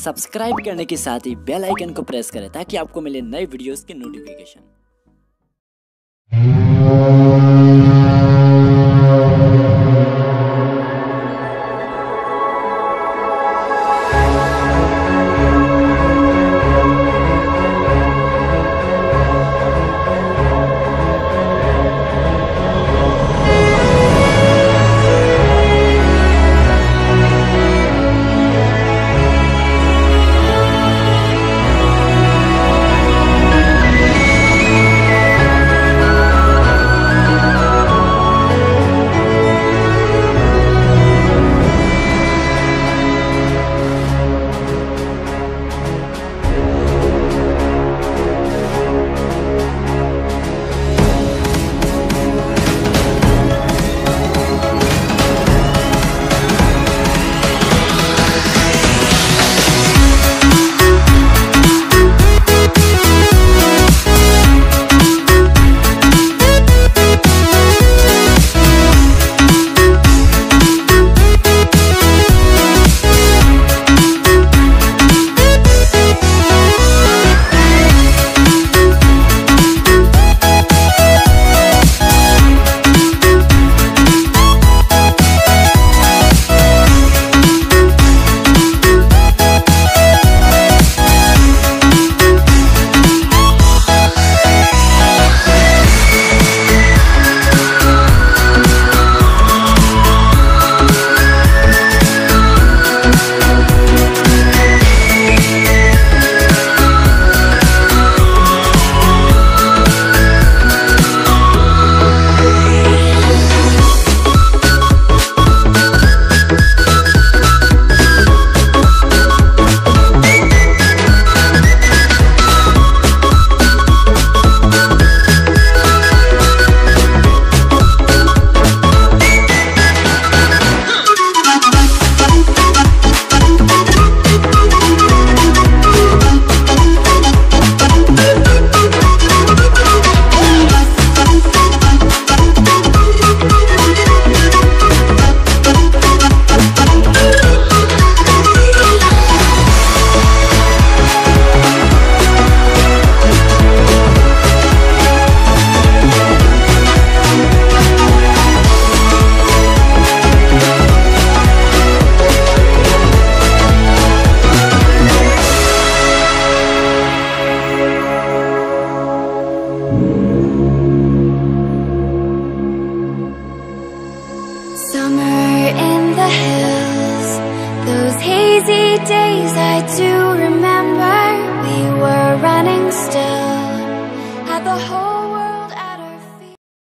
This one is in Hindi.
सब्सक्राइब करने के साथ ही बेल आइकन को प्रेस करें ताकि आपको मिले नए वीडियोस के नोटिफिकेशन still